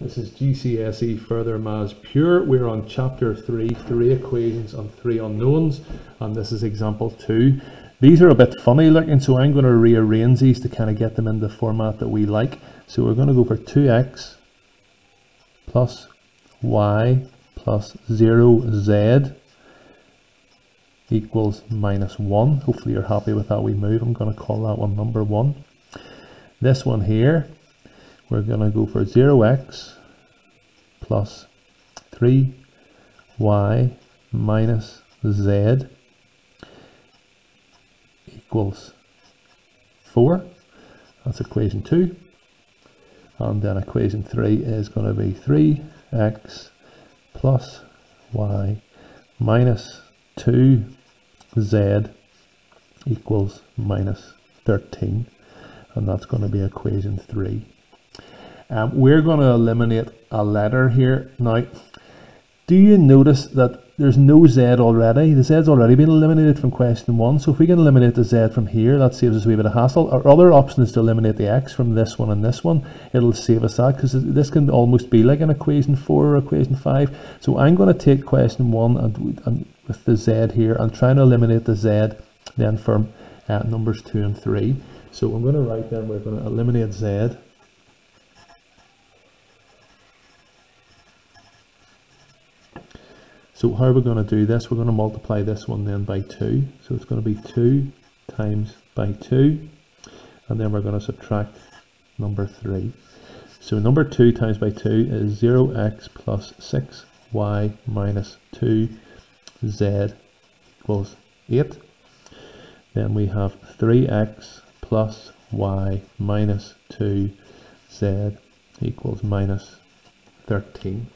This is GCSE Further Maths Pure. We're on chapter 3, three equations and three unknowns, and this is example 2. These are a bit funny looking, so I'm going to rearrange these to kind of get them in the format that we like. So we're going to go for 2x plus y plus 0z equals minus 1. Hopefully you're happy with that we move. I'm going to call that one number 1. This one here we're going to go for 0x plus 3y minus z equals 4. That's equation 2. And then equation 3 is going to be 3x plus y minus 2z equals minus 13. And that's going to be equation 3. Um, we're going to eliminate a letter here. Now, do you notice that there's no z already? The z's already been eliminated from question 1. So if we can eliminate the z from here, that saves us a wee bit of hassle. Our other option is to eliminate the x from this one and this one. It'll save us that because this can almost be like an equation 4 or equation 5. So I'm going to take question 1 and, and with the z here and try to eliminate the z then from uh, numbers 2 and 3. So I'm going to write then we're going to eliminate z So how are we going to do this? We're going to multiply this one then by 2. So it's going to be 2 times by 2. And then we're going to subtract number 3. So number 2 times by 2 is 0x plus 6y minus 2z equals 8. Then we have 3x plus y minus 2z equals minus 13.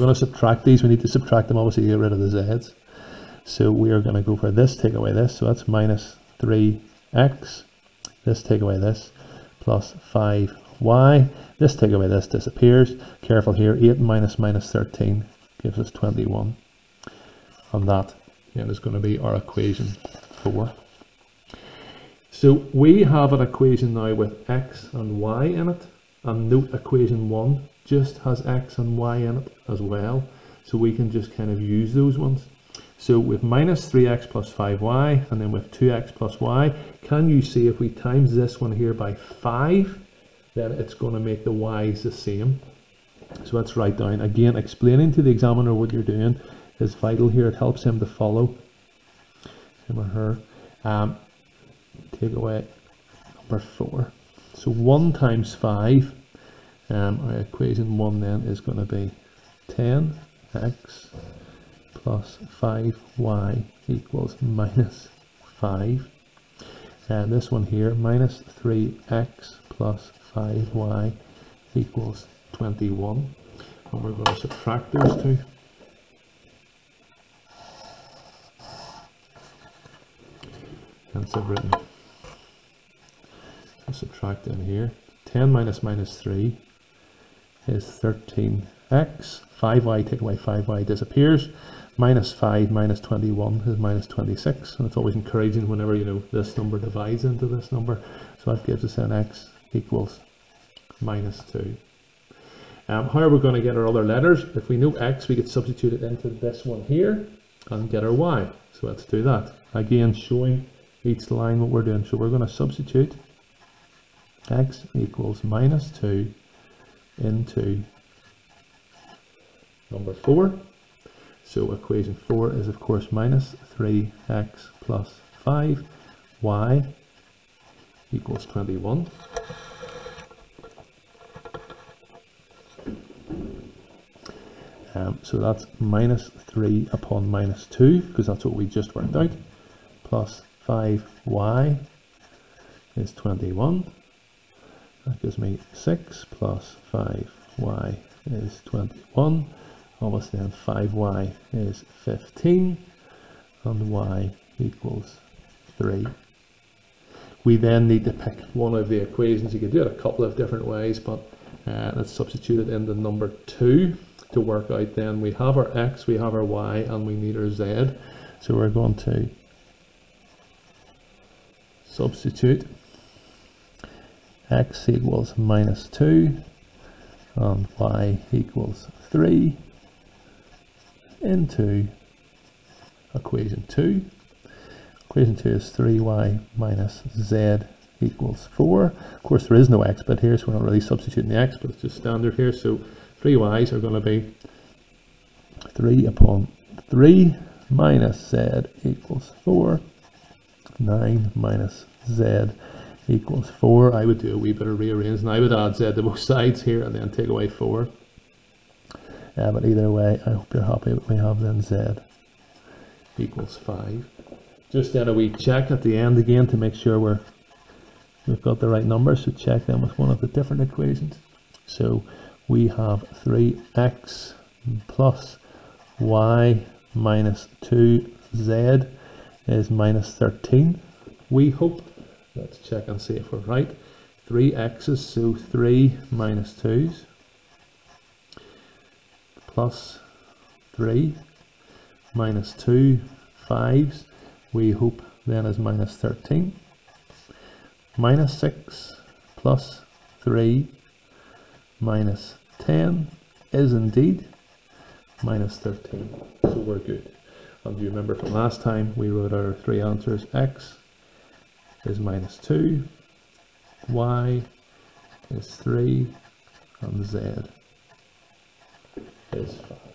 Going to subtract these. We need to subtract them obviously to get rid of the z's. So we are going to go for this, take away this. So that's minus 3x. This take away this plus 5y. This take away this disappears. Careful here, 8 minus minus 13 gives us 21. And that is going to be our equation 4. So we have an equation now with x and y in it. And note equation 1 just has x and y in it as well. So we can just kind of use those ones. So with minus 3x plus 5y and then with 2x plus y, can you see if we times this one here by 5, then it's going to make the y's the same. So let's write down. Again, explaining to the examiner what you're doing is vital here. It helps him to follow him or her. Um, take away number 4. So 1 times 5 um, our equation 1 then is going to be 10x plus 5y equals minus 5. And this one here, minus 3x plus 5y equals 21. And we're going to subtract those two. Hence I've written, subtract in here. 10 minus minus 3 is 13x. 5y, take away 5y disappears. Minus 5 minus 21 is minus 26. And it's always encouraging whenever, you know, this number divides into this number. So that gives us an x equals minus 2. Um, how are we going to get our other letters? If we know x, we could substitute it into this one here and get our y. So let's do that. Again, showing each line what we're doing. So we're going to substitute x equals minus 2 into number 4. So equation 4 is of course minus 3x plus 5y equals 21. Um, so that's minus 3 upon minus 2 because that's what we just worked out plus 5y is 21 that gives me 6 plus 5y is 21. Obviously then 5y is 15 and y equals 3. We then need to pick one of the equations. You could do it a couple of different ways, but uh, let's substitute it into number 2 to work out then. We have our x, we have our y, and we need our z. So we're going to substitute x equals minus 2 and y equals 3 into equation 2. Equation 2 is 3y minus z equals 4. Of course, there is no x, but here, so we're not really substituting the x, but it's just standard here. So 3y's are going to be 3 upon 3 minus z equals 4. 9 minus z equals 4. I would do a wee bit of rearranging. I would add z to both sides here and then take away 4. Uh, but either way, I hope you're happy that we have then z equals 5. Just then a wee check at the end again to make sure we're we've got the right number. So check them with one of the different equations. So we have 3x plus y minus 2z is minus 13. We hope, let's check and see if we're right. 3 x's, so 3 minus 2's plus 3 minus 2 5's we hope then is minus 13 minus 6 plus 3 minus 10 is indeed minus 13 so we're good. And you remember from last time we wrote our three answers? X is minus 2 y is 3 and z is 5